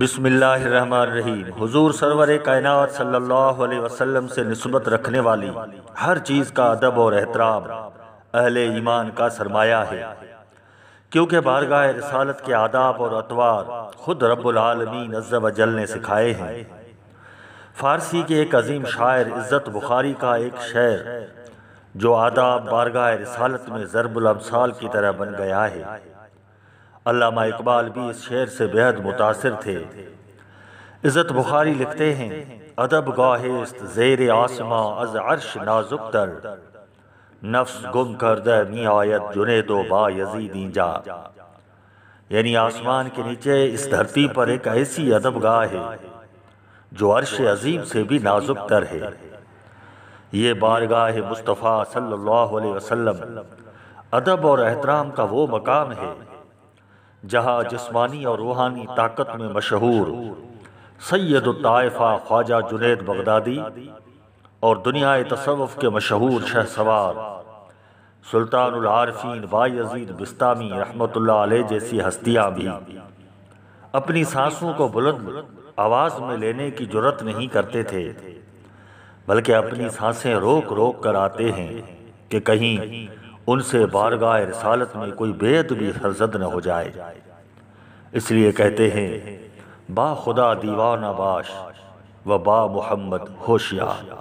بسم اللہ الرحمن الرحیم۔ حضور سرور کائنات صلی اللہ علیہ وسلم سے نسبت رکھنے والی ہر چیز کا ادب اور احترام اہل ایمان کا سرمایہ ہے۔ کیونکہ بارگاہ رسالت کے آداب اور اتوار خود رب العالمین عز و جل نے سکھائے ہیں۔ فارسی کے ایک عظیم شاعر عزت بخاری کا ایک شعر جو آداب بارگاہ رسالت میں ضرب الامثال کی طرح بن گیا ہے۔ علامہ اقبال بھی اس شعر سے بہت متاثر تھے۔ عزت بخاری لکھتے ہیں، ادب گاہست زیر آسماں از عرش نازک تر۔ نفس گم کردہ می آیت جنید و با یزیدین جا۔ یعنی آسمان کے نیچے اس دھرتی پر ایک ایسی ادب گاہ ہے، جو عرش عظیم سے بھی نازک تر ہے۔ یہ بارگاہ مصطفیٰ صلی اللہ علیہ وسلم، ادب اور احترام کا وہ مقام ہے۔ جہاں جسمانی اور روحانی طاقت میں مشہور سید الطائفہ خواجہ جنید بغدادی اور دنیا تصوف کے مشہور شہ سوار سلطان العارفین بایزید بستامی رحمت اللہ علیہ جیسی ہستیاں بھی اپنی سانسوں کو بلند آواز میں لینے کی جرت نہیں کرتے تھے بلکہ اپنی سانسیں روک روک کر آتے ہیں کہ کہیں ان سے بارگاہ رسالت میں کوئی بید بھی سرزد نہ ہو جائے۔ اس لیے کہتے ہیں، با خدا دیوانہ باش و با محمد ہوشیار۔